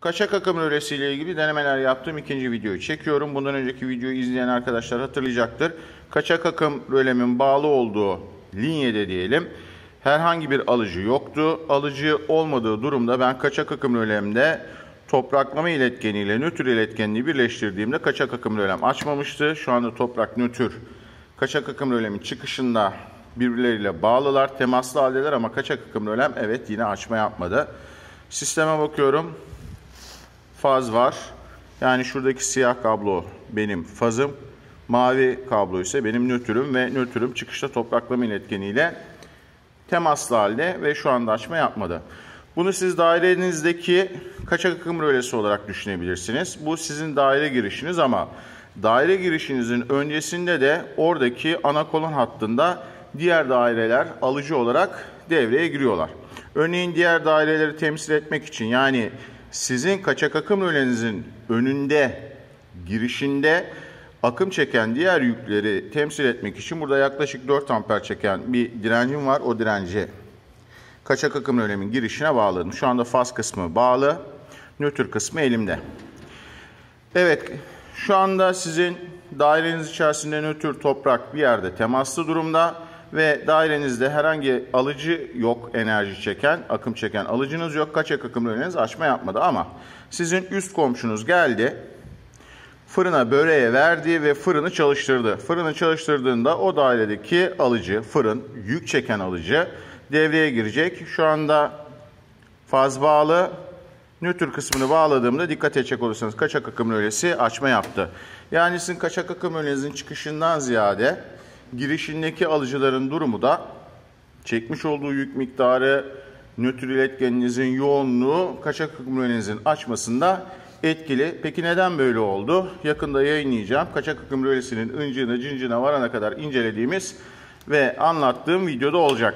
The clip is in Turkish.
Kaçak akım rölesi ile ilgili denemeler yaptığım ikinci videoyu çekiyorum. Bundan önceki videoyu izleyen arkadaşlar hatırlayacaktır. Kaçak akım rölemin bağlı olduğu linyede diyelim herhangi bir alıcı yoktu. Alıcı olmadığı durumda ben kaçak akım rölemde topraklama iletkeniyle nötr iletkenini birleştirdiğimde kaçak akım rölem açmamıştı. Şu anda toprak nötr kaçak akım rölemin çıkışında birbirleriyle bağlılar, temaslı haldeler ama kaçak akım rölem evet yine açma yapmadı. Sisteme bakıyorum faz var. Yani şuradaki siyah kablo benim fazım. Mavi kablo ise benim nötrüm ve nötrüm çıkışta topraklama iletkeniyle temaslı halde ve şu anda açma yapmadı. Bunu siz dairenizdeki kaçak akım rölesi olarak düşünebilirsiniz. Bu sizin daire girişiniz ama daire girişinizin öncesinde de oradaki ana kolon hattında diğer daireler alıcı olarak devreye giriyorlar. Örneğin diğer daireleri temsil etmek için yani sizin kaçak akım rölenizin önünde, girişinde akım çeken diğer yükleri temsil etmek için burada yaklaşık 4 amper çeken bir direncim var. O direnci kaçak akım rölemin girişine bağladım. Şu anda faz kısmı bağlı, nötr kısmı elimde. Evet, şu anda sizin daireniz içerisinde nötr toprak bir yerde temaslı durumda ve dairenizde herhangi alıcı yok enerji çeken, akım çeken alıcınız yok. Kaçak akım röleniz açma yapmadı ama sizin üst komşunuz geldi. Fırına böreğe verdi ve fırını çalıştırdı. Fırını çalıştırdığında o dairedeki alıcı, fırın, yük çeken alıcı devreye girecek. Şu anda faz bağlı. Nötr kısmını bağladığımda dikkat edecek olursanız kaçak akım rölesi açma yaptı. Yani sizin kaçak akım rölenizin çıkışından ziyade girişindeki alıcıların durumu da çekmiş olduğu yük miktarı, nötr iletkeninizin yoğunluğu kaçak akım açmasında etkili. Peki neden böyle oldu? Yakında yayınlayacağım. Kaçak akım rölesinin ıncığına cıncına varana kadar incelediğimiz ve anlattığım videoda olacak.